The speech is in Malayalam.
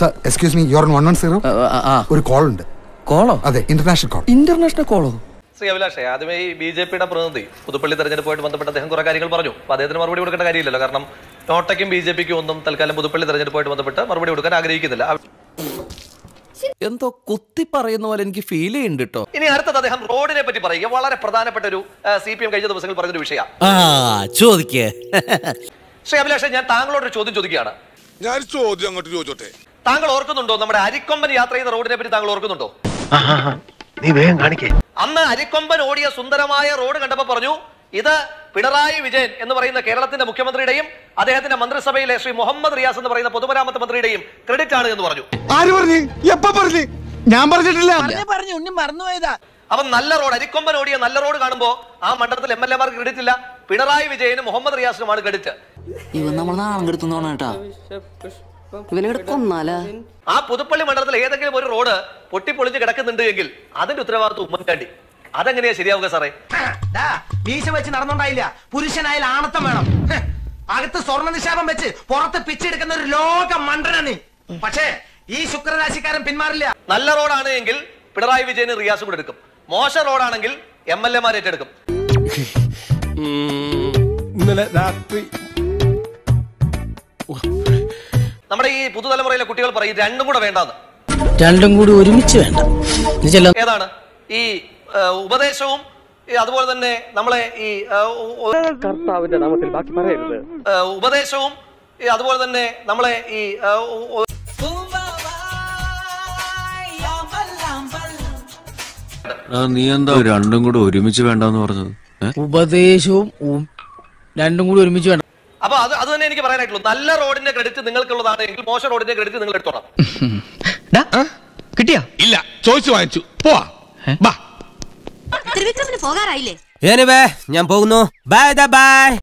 Sir excuse me your one one zero ഒരു കോൾ ഉണ്ട് കോളോ? അതെ ഇന്റർനാഷണൽ കോൾ ഇന്റർനാഷണൽ കോളോ ശ്രീ അഭിലാഷേ ആദ്യമേ ഈ ബി ജെ പിയുടെ പ്രതിനിധി പുതുപ്പള്ളി തെരഞ്ഞെടുപ്പുമായിട്ട് ബന്ധപ്പെട്ട് അദ്ദേഹം കുറെ കാര്യങ്ങൾ പറഞ്ഞു. അപ്പൊ അദ്ദേഹത്തിന് മറുപടി കൊടുക്കേണ്ട കാര്യമില്ലല്ലോ കാരണം നോട്ടയ്ക്കും ബി ജെ പിക്കും ഒന്നും തൽക്കാലം പുതുപ്പള്ളി തെരഞ്ഞെടുപ്പുമായിട്ട് ബന്ധപ്പെട്ട് മറുപടി കൊടുക്കാൻ ആഗ്രഹിക്കുന്നില്ല. എന്തോ കുത്തി പറയുന്ന പോലെ എനിക്ക് ഫീൽ ചെയ്യുന്നുണ്ട് കേട്ടോ ഇനി അടുത്തത് അദ്ദേഹം റോഡിനെ പറ്റി പറയുക. വളരെ പ്രധാനപ്പെട്ട ഒരു സി പി എം കഴിഞ്ഞ ദിവസങ്ങൾ പറഞ്ഞൊരു വിഷയമാണ് ആ ചോദിക്കേ. ശ്രീ അഭിലാഷേ ഞാൻ താങ്കളോട് ഒരു ചോദ്യം ചോദിക്കുകയാണ്. ഞാൻ ചോദ്യം അങ്ങോട്ട് ചോദിച്ചോട്ടെ? താങ്കൾ ഓർക്കുന്നുണ്ടോ നമ്മുടെ അരിക്കൊമ്പൻ യാത്ര ചെയ്ത റോഡിനെ പറ്റി താങ്കൾ ഓർക്കുന്നുണ്ടോ? നീ വേഗം കാണിക്കേ. അന്ന് അരിക്കൊമ്പൻ ഓടിയ സുന്ദരമായ റോഡ് കണ്ടപ്പോ പറഞ്ഞു ഇത് പിണറായി വിജയൻ എന്ന് പറയുന്ന കേരളത്തിന്റെ മുഖ്യമന്ത്രിയുടെയും അദ്ദേഹത്തിന്റെ മന്ത്രിസഭയിലെ ശ്രീ മുഹമ്മദ് റിയാസ് എന്ന് പറയുന്ന പൊതുമരാമത്ത് മന്ത്രിയുടെയും ക്രെഡിറ്റ് ആണ് എന്ന് പറഞ്ഞു. ആര് പറഞ്ഞു? എപ്പോ പറഞ്ഞു? ഞാൻ പറഞ്ഞിട്ടില്ല. പറഞ്ഞു. ഉണ്ണി മറന്നുപോയതാ. അപ്പൊ നല്ല റോഡ് അരിക്കൊമ്പൻ ഓടിയ നല്ല റോഡ് കാണുമ്പോൾ ആ മണ്ഡലത്തിൽ എം എൽ എമാർക്ക് ക്രെഡിറ്റ് ഇല്ല പിണറായി വിജയനും മുഹമ്മദ് റിയാസിനുമാണ് ക്രെഡിറ്റ്. ഇവൻ കേട്ടാ. ആ പുതുപ്പള്ളി മണ്ഡലത്തിൽ ഏതെങ്കിലും ഒരു റോഡ് പൊട്ടിപ്പൊളിഞ്ഞ് കിടക്കുന്നുണ്ട് എങ്കിൽ അതിന്റെ ഉത്തരവാദിത്വം ഉമ്മൻചാണ്ടി. അതെങ്ങനെയാ ശരിയാവുക സാറേ? വീശ വെച്ച് നടന്നുണ്ടായില്ല. പുരുഷനായാൽ ആണത്തം വേണം. അകത്ത് സ്വർണ നിക്ഷേപം വെച്ച് പുറത്ത് പിച്ചെടുക്കുന്ന ഒരു ലോക നീ പക്ഷേ ഈ ശുക്രരാശിക്കാരൻ പിന്മാറില്ല. നല്ല റോഡാണ് എങ്കിൽ പിണറായി വിജയന് റിയാസും കൂടെ എടുക്കും. മോശം റോഡാണെങ്കിൽ എം എൽ എമാർ ഏറ്റെടുക്കും. ഇന്നലെ രാത്രി. നമ്മുടെ ഈ പുതുതലമുറയിലെ കുട്ടികൾ പറയും രണ്ടും കൂടെ വേണ്ടാന്ന്. രണ്ടും കൂടി ഒരുമിച്ച് വേണ്ട. ഏതാണ്? ഈ ഉപദേശവും അതുപോലെ തന്നെ നമ്മളെ ഈ കർത്താവിന്റെ നാമത്തിൽ ബാക്കി പറയരുത്. ഉപദേശവും അതുപോലെ തന്നെ നമ്മളെ ഈ നീ എന്താ രണ്ടും കൂടെ ഒരുമിച്ച് വേണ്ടെന്ന് പറഞ്ഞത്? ഉപദേശവും രണ്ടും കൂടി ഒരുമിച്ച് വേണ്ട. അപ്പൊ അത് അത് തന്നെ എനിക്ക് പറയാനായിട്ടുള്ളൂ. നല്ല റോഡിന്റെ ക്രെഡിറ്റ് നിങ്ങൾക്കുള്ളതാണ്. എങ്കിൽ മോശ റോഡിന്റെ ക്രെഡിറ്റ് നിങ്ങൾ എടുത്തോളാം. കിട്ടിയാ? ഇല്ല ചോദിച്ചു വാങ്ങിച്ചു. പോവാ. ഞാൻ പോകുന്നു. Bye bye